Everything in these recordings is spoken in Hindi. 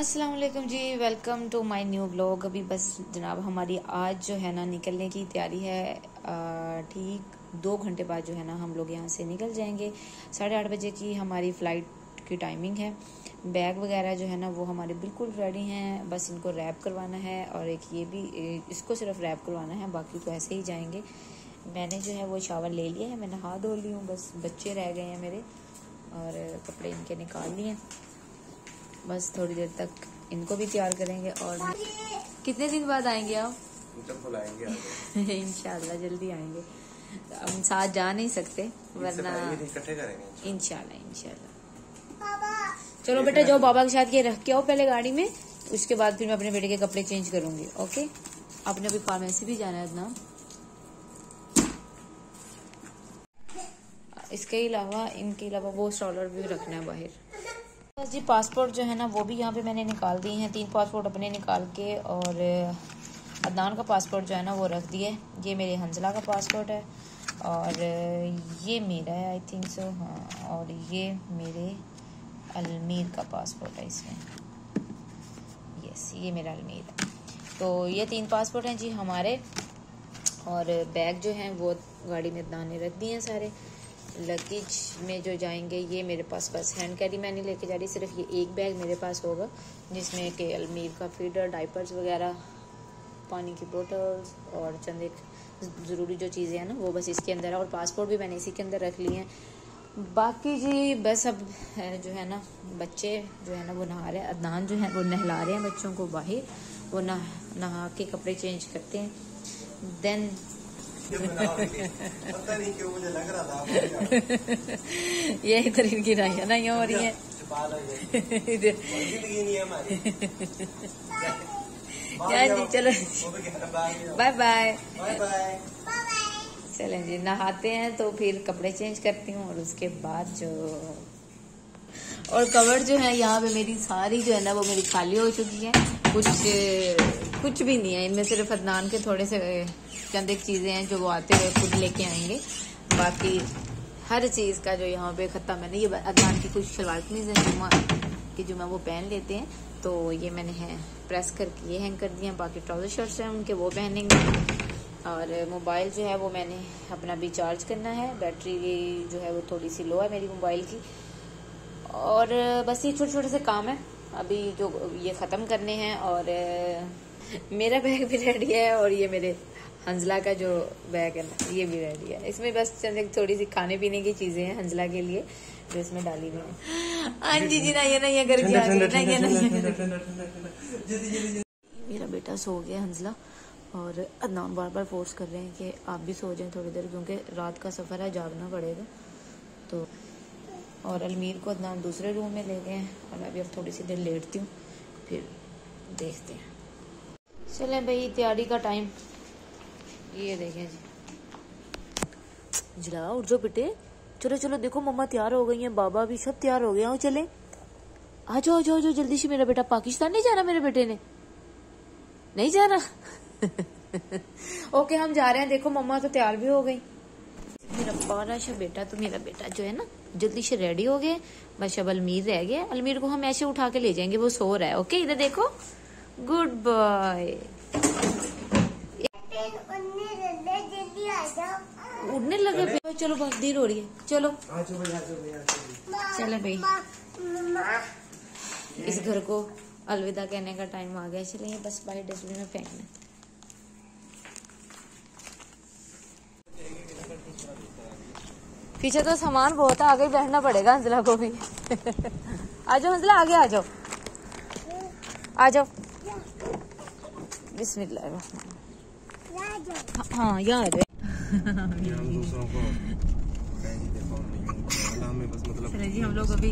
वालेकुम जी welcome to my new blog अभी बस जनाब हमारी आज जो है ना निकलने की तैयारी है। ठीक दो घंटे बाद जो है ना हम लोग यहाँ से निकल जाएँगे। साढ़े आठ बजे की हमारी फ़्लाइट की टाइमिंग है। बैग वगैरह जो है ना वो हमारे बिल्कुल रेडी हैं। बस इनको रैप करवाना है और एक ये भी इसको सिर्फ़ रैप करवाना है, बाकी तो ऐसे ही जाएँगे। मैंने जो है वो शावर ले लिया है मैं नहा धो ली हूँ, बस बच्चे रह गए हैं मेरे और कपड़े इनके निकाल लिए बस थोड़ी देर तक इनको भी तैयार करेंगे और कितने दिन बाद आएँगे आप? इनशाला जल्दी आएँगे। हम साथ जा नहीं सकते वरना इनशाला इनशाला चलो बेटा जाओ बाबा के साथ ये रख के आओ पहले गाड़ी में उसके बाद फिर मैं अपने बेटे के कपड़े चेंज करूँगी ओके? आपने अभी फार्मेसी भी जाना है ना इसके अलावा इनके अलावा वो स्टॉलर भी रखना है बाहर। जी, पासपोर्ट जो है ना, वो भी यहाँ पे मैंने निकाल दिए हैं। तीन पासपोर्ट अपने निकाल के और अदनान का पासपोर्ट जो है ना, वो रख दिए ये मेरे हंजला का पासपोर्ट है और, ये मेरा है आई थिंक सो हाँ और ये मेरे अलमीर का पासपोर्ट है इसमें। यस ये मेरा अलमीर है। तो ये तीन पासपोर्ट हैं जी हमारे और बैग जो हैं, वो गाड़ी में अदनान ने रख दिए हैं सारे। लगेज में जो जाएँगे, ये मेरे पास बस हैंड कैरी मैं नहीं लेके जा रही सिर्फ़ ये एक बैग मेरे पास होगा, जिसमें कि अलमीर का फीडर डाइपर्स वगैरह, पानी की बोटल्स और चंद एक ज़रूरी जो चीज़ें हैं ना, वो बस इसके अंदर है। और पासपोर्ट भी मैंने इसी के अंदर रख लिए हैं। बाकी जी, बस अब जो है ना, बच्चे जो है ना, वो नहा रहे अदनान जो है, वो नहला रहे हैं बच्चों को बाहर। वो नहा नहा के कपड़े चेंज करते हैं। देन पता नहीं क्यों मुझे लग रहा था यही तो इनकी राइया नहीं हो रही है क्या जी, चलो। Bye bye. चलें जी, नहाते हैं तो फिर कपड़े चेंज करती हूँ और उसके बाद जो और कवर जो है, यहाँ पे मेरी सारी जो है ना, वो मेरी खाली हो चुकी है। कुछ कुछ भी नहीं है। इनमें सिर्फ़ अदनान के थोड़े से चंद एक चीज़ें हैं जो वो आते हुए खुद लेके आएँगे। बाकी हर चीज़ का जो यहाँ पे ख़त्म है ना, ये अदनान की कुछ शलवार कमीज है जुमा की जुमा वो पहन लेते हैं। तो ये मैंने है, प्रेस करके ये हैंग कर दिया बाकी ट्राउज़र शर्ट्स हैं, उनके वो पहनेंगे। और मोबाइल जो है, वो मैंने अपना भी चार्ज करना है। बैटरी जो है, वो थोड़ी सी लो है मेरी मोबाइल की। और बस ये छोटे छोटे से काम है। अभी जो ये ख़त्म करने हैं और मेरा बैग भी रेडी है और ये मेरे हंजला का जो बैग है ना ये भी रेडी है। इसमें बस चंद एक थोड़ी सी खाने पीने की चीज़ें हैं हंजला के लिए जो इसमें डाली हुई है। हाँ जी जी ना ये ना ये करके। मेरा बेटा सो गया हंजला और अदनान बार बार फोर्स कर रहे हैं कि आप भी सो जाएँ थोड़ी देर क्योंकि रात का सफ़र है जागना पड़ेगा। तो और अलमीर को अदनान दूसरे रूम में ले गए हैं। और मैं अभी अब थोड़ी सी देर लेटती हूँ, फिर देखते हैं। चलें भाई, तैयारी का टाइम ये देखें जी। जला उठ जाओ बेटे। चलो चलो, देखो, मम्मा तैयार हो गई हैं, बाबा भी सब तैयार हो गए हैं। चले। आ जाओ आ जाओ जाओ, जल्दी से मेरा बेटा। पाकिस्तान नहीं जाना मेरे बेटे ने? नहीं जाना? ओके, हम जा रहे हैं। देखो, मम्मा तो तैयार भी हो गई। मेरा बारा सा बेटा तो मेरा बेटा जो है ना जल्दी से रेडी हो गए बस अब अलमीर रह गया अलमीर को हम ऐसे उठा के ले जाएँगे वो सो रहा है ओके इधर देखो। गुड बॉय उड़ने लगे पे चलो बहुत देर हो रही है। चलो। चलो भाई। इस घर को अलविदा कहने का टाइम आ गया। चलिए बस बाहर डस्टबिन में फेंकना। पीछे तो सामान बहुत है आगे बैठना पड़ेगा हंसला को भी। आ जाओ हंसला आगे आ जाओ। आ जाओ। बिस्मिल्लाह हाँ यहाँ आ जाए जी हम लोग अभी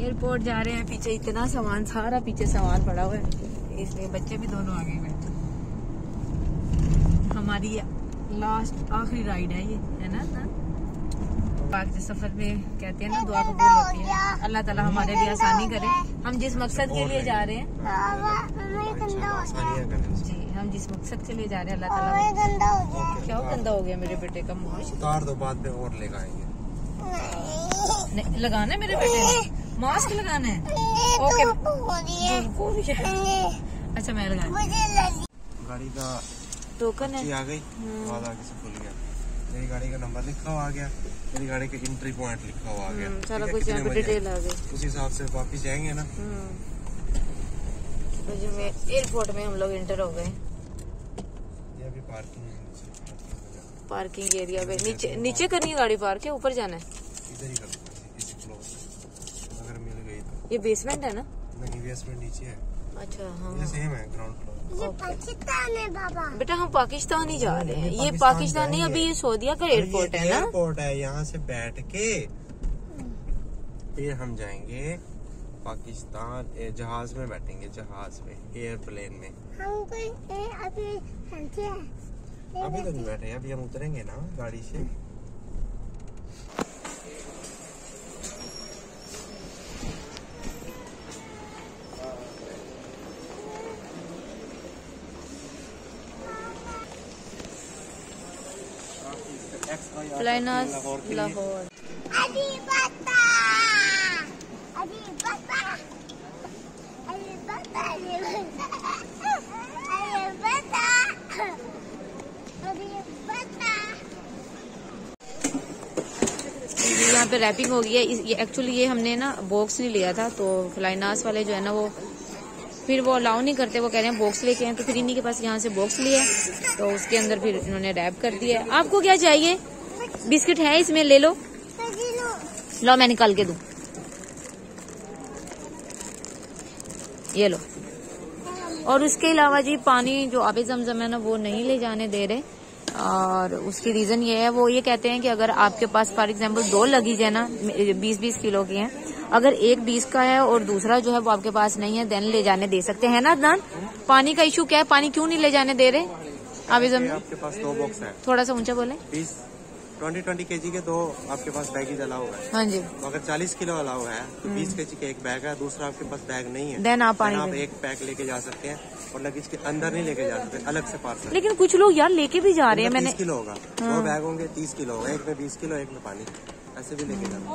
एयरपोर्ट जा रहे हैं पीछे इतना सामान सारा पीछे सामान पड़ा हुआ है। इसलिए बच्चे भी दोनों आगे बैठे हमारी लास्ट आखिरी राइड है ये है ना ना? पाक सफ़र में कहते हैं ना दुआ कबूल होती है। अल्लाह ताला हमारे लिए आसानी करे। हम जिस मकसद के लिए जा रहे हैं। जी हम जिस मकसद के लिए जा रहे हैं अल्लाह ताला क्या गंदा हो गया मेरे बेटे का मुँह उतार दो बाद में और लेगा लगाना है मेरे बेटे मास्क लगाना है? ओके। भी है। अच्छा मैं लगा गाड़ी का टोकन है। आ गई आवाज़ आगे से खुल गया। मेरी गाड़ी का नंबर लिखा हुआ आ गया मेरी गाड़ी का एंट्री पॉइंट लिखा हुआ आ गया। हम्म, सारा कुछ यहाँ पे डिटेल आ गई। उस हिसाब से वापिस जाएँगे ना? हम्म। तो जो मैं एयरपोर्ट में हम लोग इंटर हो गए। ये अभी पार्किंग पार्किंग एरिया पे। नीचे नीचे करनी है गाड़ी पार्क है ऊपर जाना है? इधर ही कर अगर मिल गई तो। ये बेसमेंट है ना? नहीं बेसमेंट नीचे है। अच्छा हाँ। ये सेम है ग्राउंड फ्लोर पाकिस्तान है बाबा। बेटा हम पाकिस्तान ही जा रहे हैं। ये पाकिस्तान नहीं अभी ये सऊदिया का एयरपोर्ट है ना? एयरपोर्ट है यहाँ से बैठ के फिर हम जाएँगे पाकिस्तान जहाज़ में बैठेंगे जहाज़ में एयरप्लेन में। हमको ये अभी अभी तो नहीं बैठे अभी हम उतरेंगे ना गाड़ी से। अभी बता यहाँ पे रैपिंग हो गई है। ये एक्चुअली ये हमने ना बॉक्स नहीं लिया था तो फ्लाइनास वाले जो है ना वो फिर वो अलाउ नहीं करते, वो कह रहे हैं बॉक्स लेके आए तो फिर इन्हीं के पास यहाँ से बॉक्स लिया तो उसके अंदर फिर इन्होंने रैप कर दिया है। आपको क्या चाहिए? बिस्किट है इसमें, ले लो। लो, मैं निकाल के दू। ये लो। और उसके अलावा जी, पानी जो आबे जमजम है ना, वो नहीं ले जाने दे रहे। और उसकी रीजन ये है, वो ये कहते हैं कि अगर आपके पास फॉर एग्जांपल दो लगीज है ना बीस बीस किलो की हैं अगर एक बीस का है और दूसरा जो है वो आपके पास नहीं है देन ले जाने दे सकते हैं ना अदनान पानी का इशू क्या है? पानी क्यों नहीं ले जाने दे रहे? ये जमजम आपके पास दो बॉक्स है। थोड़ा सा ऊँचा बोले। बीस ट्वेंटी ट्वेंटी के जी के दो आपके पास बैगेज अलाउ है। हाँ जी। तो अगर चालीस किलो अलाउ है तो बीस के जी का एक बैग है दूसरा आपके पास बैग नहीं है। देन आप आप एक पैक लेके जा सकते हैं और लगेज के अंदर नहीं लेके जा सकते अलग से पार्सल लेकिन कुछ लोग यार लेके भी जा रहे हैं मैंने किलो होगा। दो बैग होंगे तीस किलो होगा एक में बीस किलो एक में पानी। ऐसे भी लेके जाना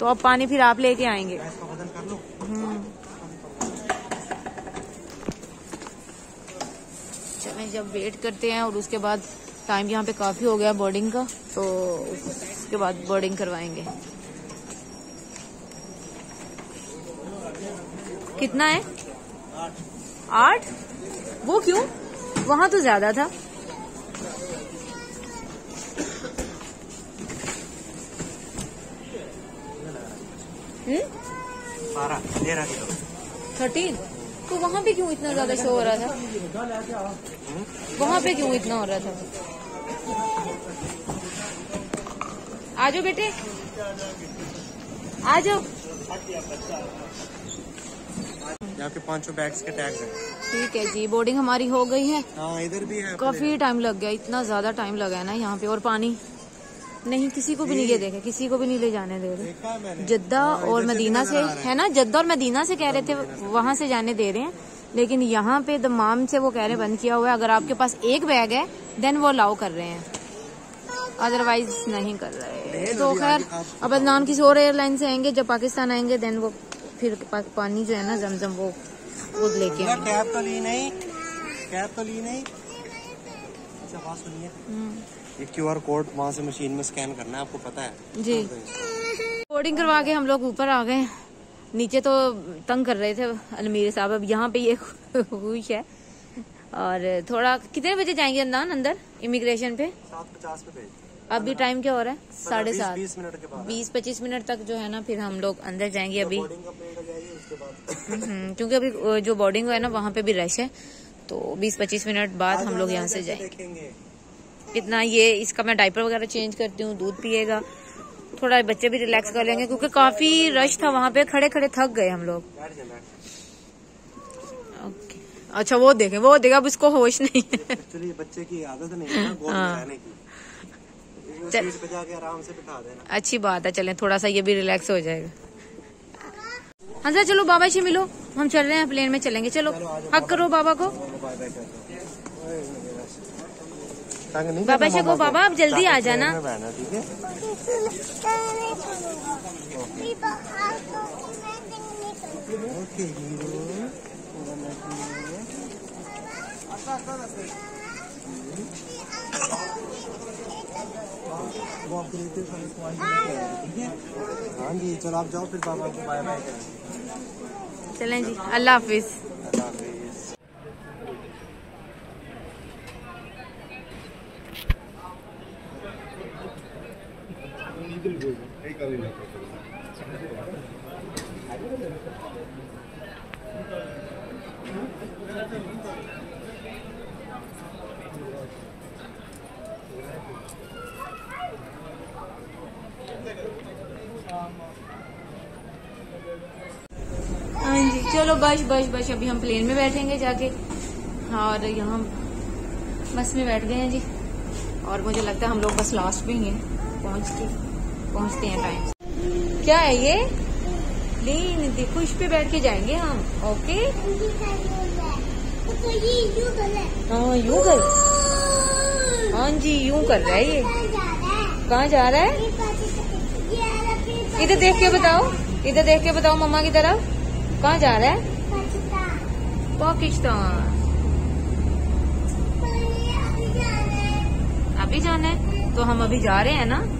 तो अब पानी फिर आप लेके आएँगे। लो? चलें जब वेट करते हैं और उसके बाद टाइम यहाँ पे काफ़ी हो गया बोर्डिंग का तो उसके बाद बोर्डिंग करवाएँगे। कितना है? आठ। वो क्यों? वहाँ तो ज़्यादा था। बारह तेरह। किलो थर्टीन तो वहाँ पे क्यों इतना ज़्यादा शो हो रहा था? वहाँ पे क्यों इतना हो रहा था? आ जाओ बेटे। आ जाओ। यहाँ पे पाँचों बैग्स के टैग हैं। ठीक है जी बोर्डिंग हमारी हो गई है। हाँ इधर भी है काफ़ी टाइम लग गया इतना ज़्यादा टाइम लगा है ना यहाँ पे और पानी? नहीं किसी को भी नहीं ये देखे किसी को भी नहीं ले जाने दे रहे। देखा है जद्दा और मदीना से है। ना? जद्दा और मदीना से कह रहे थे वहाँ से जाने दे रहे हैं। लेकिन यहाँ पे दमाम से वो कह रहे बंद किया हुआ है अगर आपके पास एक बैग है देन वो अलाउ कर रहे हैं। अदरवाइज़ नहीं कर रहे। तो खैर अब अदनान किसी और एयरलाइन से आएँगे जब पाकिस्तान आएँगे देन वो फिर पानी जो है ना जमजम वो वो लेके कैब तो ली नहीं कैब तो ली नहीं। ये क्यू आर कोड वहाँ से मशीन में स्कैन करना है आपको पता है। जी। बोर्डिंग करवा के हम लोग ऊपर आ गए। नीचे तो तंग कर रहे थे अलमीर साहब। अब यहाँ पे ये खुश है। और थोड़ा कितने बजे जाएँगे अंदान अंदर इमिग्रेशन पे? सात पचास पे अभी टाइम क्या हो रहा है? साढ़े सात। बीस मिनट के बाद। बीस पच्चीस मिनट तक जो है ना फिर हम लोग अंदर जाएँगे अभी। हो हम्म, क्योंकि अभी जो बोर्डिंग है ना वहाँ पे भी रश है। तो बीस पच्चीस मिनट बाद हम लोग यहाँ से जाएँगे। इतना ये इसका मैं डायपर वगैरह चेंज करती हूँ दूध पिएगा। थोड़ा बच्चे भी रिलैक्स कर लेंगे क्योंकि काफ़ी रश था वहाँ पे खड़े खड़े थक गए हम लोग। ओके अच्छा वो देखे वो देखें अब इसको होश नहीं है। बच्चे की आदत नहीं है हाँ। आराम से बिठा देना। अच्छी बात है चलें थोड़ा सा ये भी रिलैक्स हो जाएगा। हाँ सर चलो बाबा जी मिलो। हम चल रहे हैं प्लेन में चलेंगे। चलो हक करो बाबा। को। तंग नहीं बाबा को। बाबा, आप जल्दी आ जाना। ठीक है ओके हाँ जी चलो आप जाओ फिर पापा को बाय बाय करें चलें जी अल्लाह हाफिज हाँ जी, चलो बस बस बस, अभी हम प्लेन में बैठेंगे जाके। और यहाँ बस में बैठ गए हैं जी। और मुझे लगता है हम लोग बस लास्ट में ही हैं, पहुँच के। पहुँचते हैं टाइम क्या है ये? प्लेन देखो इस पे बैठ के जाएँगे हम। ओके हाँ यूँ कर। हाँ जी यूँ कर रहा है ये। कहाँ जा रहा है? इधर देख के बताओ। इधर देख के बताओ मम्मा की तरफ़। कहाँ जा रहा है? पाकिस्तान। अभी जाना है? तो हम अभी जा रहे हैं ना?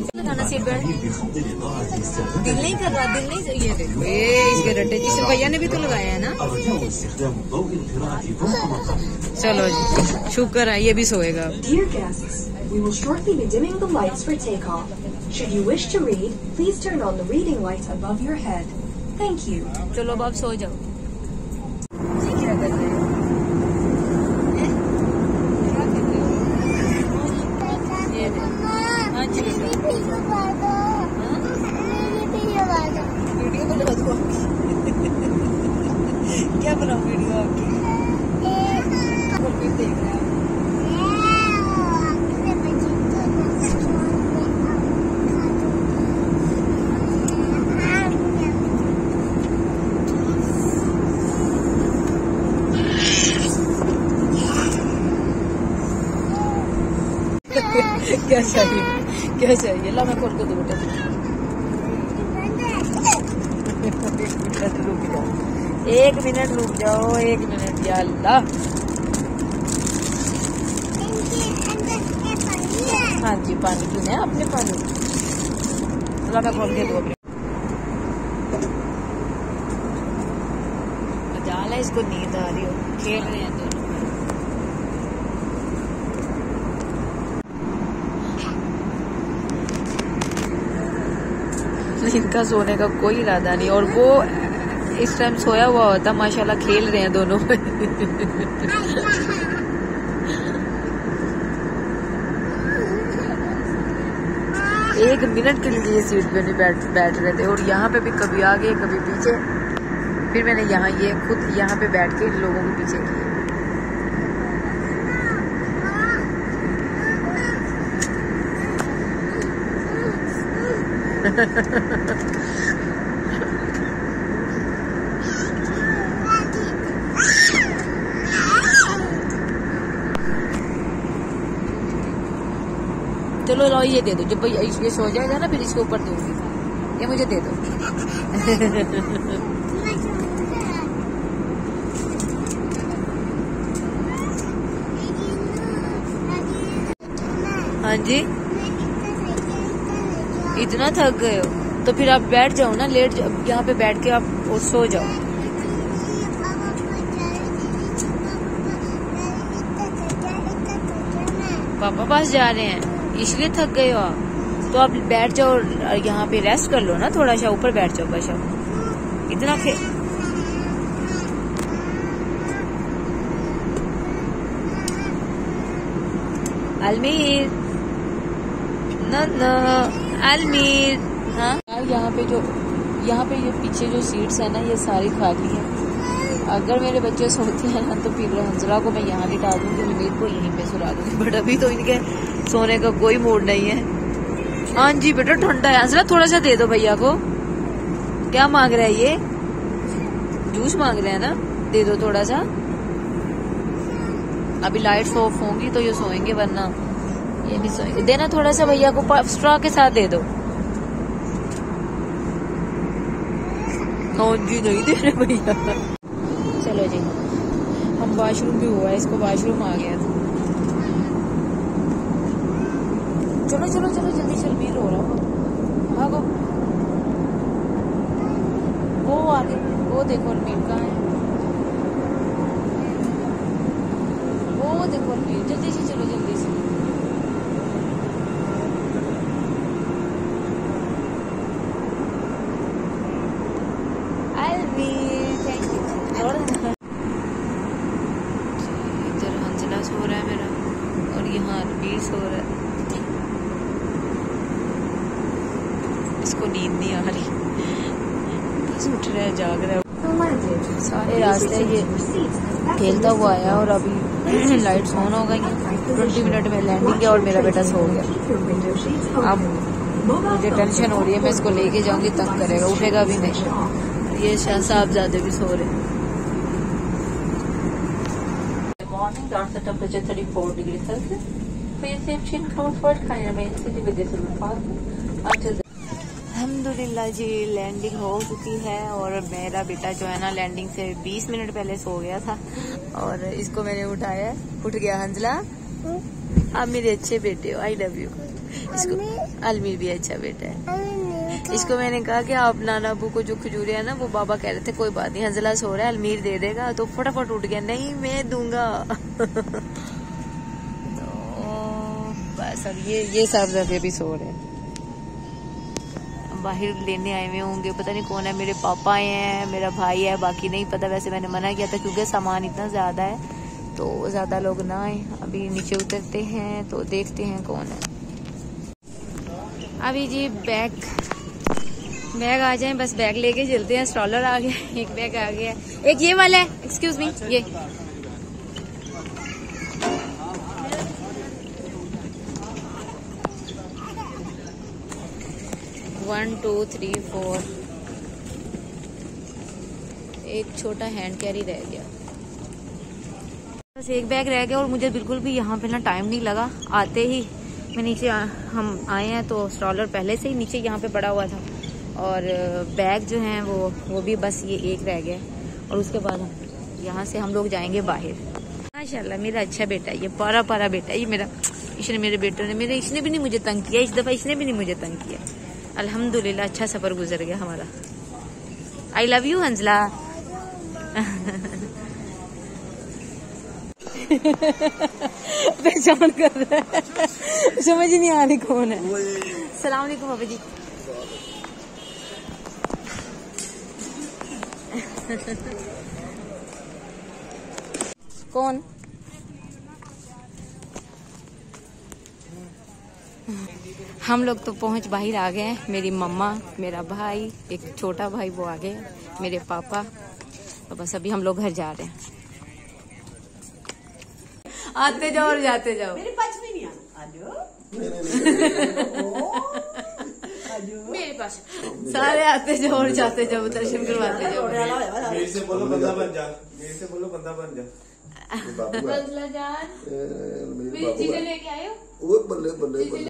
थाना से दिल नहीं कर रहा दिल नहीं ये देखो ये इसके रट्टे इस भैया ने भी तो लगाया है ना चलो जी शुक्र है ये भी सोएगा We will shortly be dimming the lights for takeoff. Should you wish to read, please turn on the reading light above your head. Thank you. चलो अब सो जाओ क्या चाहिए? क्या चाहिए ला मैं के दो बेटा। रुक जाओ एक मिनट रुक जाओ, एक मिनट, या अल्लाह। हाँ जी, पानी पीना है अपने पानी। मैं खोल के दो इसको नींद आ रही हो। खेल रहे हैं दोनों इनका सोने का कोई इरादा नहीं। और वो इस टाइम सोया हुआ होता, माशाल्लाह खेल रहे हैं दोनों। एक मिनट के लिए सीट पे नहीं बैठ बैठ रहे थे। और यहाँ पे भी कभी आगे, कभी पीछे। फिर मैंने यहाँ ये खुद यहाँ पे बैठ के लोगों के पीछे किए चलो लो ये दे दो। जब ये सो जाएगा ना फिर इसके ऊपर दूँगी। ये मुझे दे दो। हाँ जी। इतना थक गए हो तो फिर आप बैठ जाओ ना, लेट जाओ, यहाँ पे बैठ के आप और सो जाओ। पापा पास जा रहे हैं, इसलिए थक गए हो आप। तो आप बैठ जाओ और यहाँ पे रेस्ट कर लो ना थोड़ा सा ऊपर बैठ जाओ बस अब इतना खे अलमीर। No no अलमीर। हाँ? यार, यहाँ पे जो, यहाँ पे ये पीछे जो सीट्स है ना, ये सारी खाली है। अगर मेरे बच्चे सोते हैं ना तो फिर हंसला को मैं यहाँ लिटा दूँगी उम्मीद को यहीं पे सुला दूँगी बट अभी तो इनके सोने का कोई मूड नहीं है। हाँ जी बेटा, ठंडा है। हंसला थोड़ा सा दे दो भैया को। क्या मांग रहा है ये? जूस मांग रहे हैं ना? दे दो थोड़ा सा। अभी लाइट्स ऑफ़ होंगी तो ये सोएँगे, वरना ये नहीं सोएँगे देना थोड़ा सा भैया को स्ट्रॉ के साथ दे दो। हाँ जी, नहीं दे रहे भैया। चलो जी, हम वॉशरूम भी हुआ है, इसको वॉशरूम आ गया। था चलो चलो चलो, जल्दी चल भी रो रहा भागो। वो आगे, वो देखो मीर कहाँ है। वो देखो मीर जल्दी से चलो, जल्दी से अलमीर थैंक यू इधर हंसला सो रहा है मेरा और यहाँ अलमीर सो रहा है इसको नींद नहीं आ रही। बस उठ रहा है जाग रहा। है सारे रास्ते ये खेलता हुआ आया और अभी लाइट्स ऑन हो गई। ट्वेंटी मिनट में लैंडिंग है और मेरा बेटा सो गया। अब मुझे टेंशन हो रही है मैं इसको लेके जाऊँगी तंग करेगा उठेगा भी नहीं। ये शाह साहब ज़्यादा भी सो रहे। Morning, dark the temperature 34 degrees अल्हम्दुलिल्लाह जी लैंडिंग हो चुकी है और मेरा बेटा जो है ना लैंडिंग से 20 मिनट पहले सो गया था और इसको मैंने उठाया, उठ गया हंजला आप मेरे अच्छे बेटे हो आई लव यू इसको अलमीर भी अच्छा बेटा है। इसको मैंने कहा कि आप नाना अबू को जो खजूरे है ना, वो बाबा कह रहे थे, कोई बात नहीं हंजला सो रहा है, अलमीर दे देगा तो फटाफट उठ गया, नहीं, मैं दूँगा। तो बस, अब ये ये अभी अभी सो रहे हैं। बाहर लेने आए हुए होंगे। पता नहीं कौन है, मेरे पापा हैं, मेरा भाई है, बाकी नहीं पता। वैसे मैंने मना किया था क्योंकि सामान इतना ज़्यादा है तो ज़्यादा लोग ना आए। अभी नीचे उतरते हैं तो देखते हैं कौन है। अभी जी बैग बैग आ जाए, बस बैग लेके चलते हैं स्ट्रॉलर आ गया, एक बैग आ गया। एक ये वाला है एक्सक्यूज मी ये। वन टू थ्री फोर एक छोटा हैंड कैरी रह गया। बस एक बैग रह गया और मुझे बिल्कुल भी यहाँ पे ना टाइम नहीं लगा। आते ही मैं नीचे आ, हम आए हैं तो स्ट्रॉलर पहले से ही नीचे यहाँ पे पड़ा हुआ था। और बैग जो है वो वो भी बस ये एक रह गया। और उसके बाद हम यहाँ से हम लोग जाएँगे बाहर। माशाल्लाह मेरा अच्छा बेटा ये पारा पारा बेटा ये मेरा इसने मेरे बेटे ने मेरे इसने भी नहीं मुझे तंग किया इस दफ़ा इसने भी नहीं मुझे तंग किया। अल्हम्दुलिल्लाह अच्छा सफ़र गुजर गया हमारा। आई लव यू हंसला। पहचान कर रहा है। समझ नहीं आ रही कौन है। सलाम वालेकुम बाबा जी। कौन? हम लोग तो पहुँच बाहर आ गए मेरी मम्मा मेरा भाई एक छोटा भाई वो आ गए मेरे पापा। तो बस अभी हम लोग घर जा रहे हैं। आते जाओ और जाते जाओ। मेरे पास में नहीं आना। मेरे पास। सारे आते जाओ और जाते जाओ दर्शन करवाते जाओ। मेरे से बोलो बंदा बन जा। मेरे से बोलो बंदा बन जा। बंदला जान। मेरी चीज़ें लेके आयो वो बल्ले बल्ले।